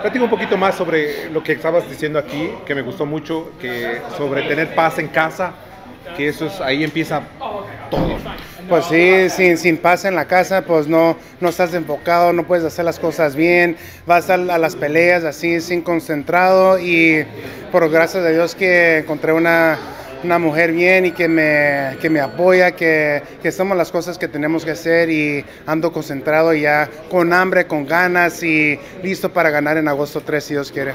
Platica un poquito más sobre lo que estabas diciendo aquí, que me gustó mucho, que sobre tener paz en casa, que eso es, ahí empieza todo. Pues sí, sin, sin paz en la casa, pues no, no estás enfocado, no puedes hacer las cosas bien, vas a, a las peleas así sin concentrado y por gracias a Dios que encontré una, una mujer bien y que me, que me apoya, que, que hacemos las cosas que tenemos que hacer y ando concentrado ya con hambre, con ganas y listo para ganar en agosto 3 si Dios quiere.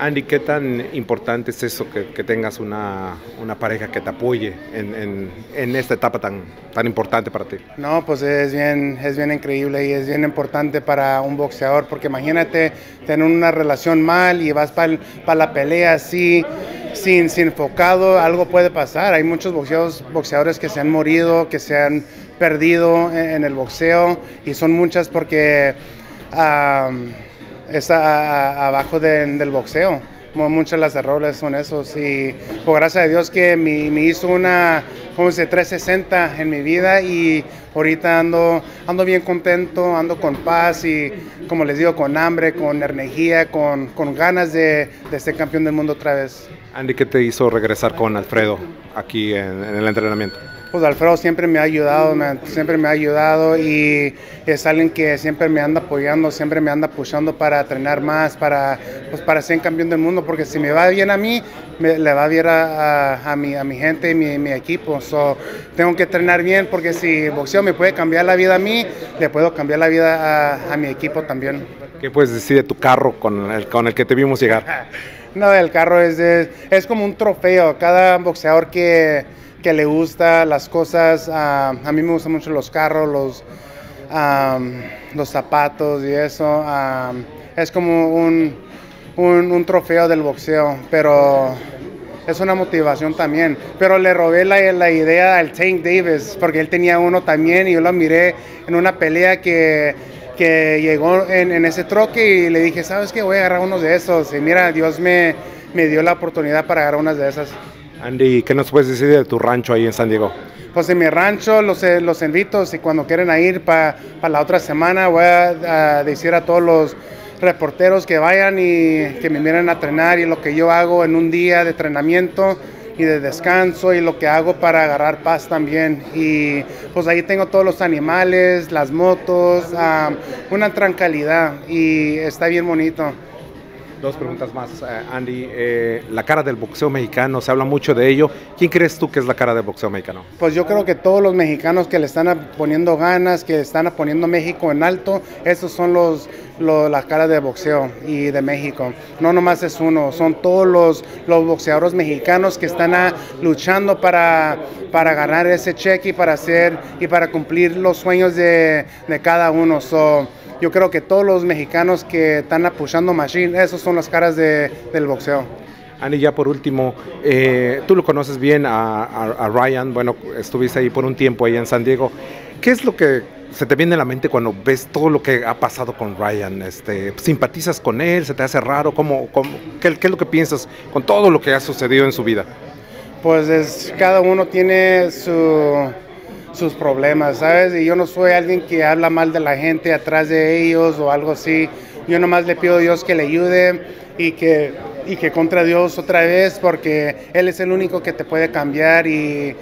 Andy, ¿qué tan importante es eso que, que tengas una, una, pareja que te apoye en, en, en, esta etapa tan, tan importante para ti? No, pues es bien, es bien increíble y es bien importante para un boxeador, porque imagínate tener una relación mal y vas para pa la pelea así, sin, sin enfocado, algo puede pasar. Hay muchos boxeadores, boxeadores que se han morido, que se han perdido en, el boxeo y son muchas porque... Um, está abajo de, del boxeo. Muchos de los errores son esos y por gracias a Dios que me, me hizo una, como se 360 en mi vida y ahorita ando, ando bien contento, ando con paz y como les digo, con hambre, con energía, con, con ganas de, de ser campeón del mundo otra vez. Andy, ¿qué te hizo regresar con Alfredo aquí en el entrenamiento? Pues Alfredo siempre me ha ayudado, me, siempre me ha ayudado y es alguien que siempre me anda apoyando, siempre me anda pushando para entrenar más, para, pues para ser campeón del mundo, porque si me va bien a mí, me, le va bien a, a, a, mi, a mi gente y mi, mi equipo. So, tengo que entrenar bien porque si boxeo me puede cambiar la vida a mí, le puedo cambiar la vida a, a mi equipo también. ¿Qué puedes decir de tu carro con el, con el que te vimos llegar? No, el carro es, es, es como un trofeo. Cada boxeador que, que le gusta las cosas, uh, a mí me gustan mucho los carros, los, um, los zapatos y eso. Um, es como un, un, un, trofeo del boxeo, pero es una motivación también. Pero le robé la, la idea al Tank Davis, porque él tenía uno también y yo lo miré en una pelea que que llegó en, en, ese troque y le dije, ¿sabes qué? Voy a agarrar uno de esos. Y mira, Dios me, me dio la oportunidad para agarrar unas de esas. Andy, ¿qué nos puedes decir de tu rancho ahí en San Diego? Pues en mi rancho los, los invito, si cuando quieren ir para pa la otra semana, voy a, a, decir a todos los reporteros que vayan y que me miren a entrenar y lo que yo hago en un día de entrenamiento y de descanso y lo que hago para agarrar paz también. Y pues ahí tengo todos los animales, las motos, um, una tranquilidad y está bien bonito. Dos preguntas más, uh, Andy. Eh, la cara del boxeo mexicano, se habla mucho de ello. ¿Quién crees tú que es la cara del boxeo mexicano? Pues yo creo que todos los mexicanos que le están poniendo ganas, que están poniendo México en alto, esos son los, los la cara de boxeo y de México. No nomás es uno, son todos los, los boxeadores mexicanos que están luchando para, para ganar ese cheque y para hacer y para cumplir los sueños de, de cada uno. So, yo creo que todos los mexicanos que están apoyando Machine, esos son las caras de, del boxeo. Ani, ya por último, eh, tú lo conoces bien a, a, a, Ryan, bueno, estuviste ahí por un tiempo ahí en San Diego. ¿Qué es lo que se te viene a la mente cuando ves todo lo que ha pasado con Ryan? Este, ¿Simpatizas con él? ¿Se te hace raro? ¿Cómo, cómo qué, qué, es lo que piensas con todo lo que ha sucedido en su vida? Pues es, cada uno tiene su sus problemas, ¿sabes? Y yo no soy alguien que habla mal de la gente atrás de ellos o algo así. Yo nomás le pido a Dios que le ayude y que, y que contra Dios otra vez, porque Él es el único que te puede cambiar y,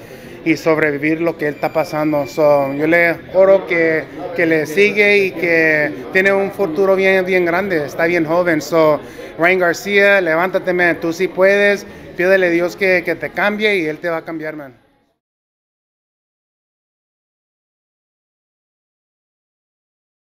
y sobrevivir lo que Él está pasando. So, yo le oro que, que le sigue y que tiene un futuro bien, bien grande, está bien joven. So, Ryan García, levántate, man, tú sí puedes, pídele a Dios que, que te cambie y Él te va a cambiar, man.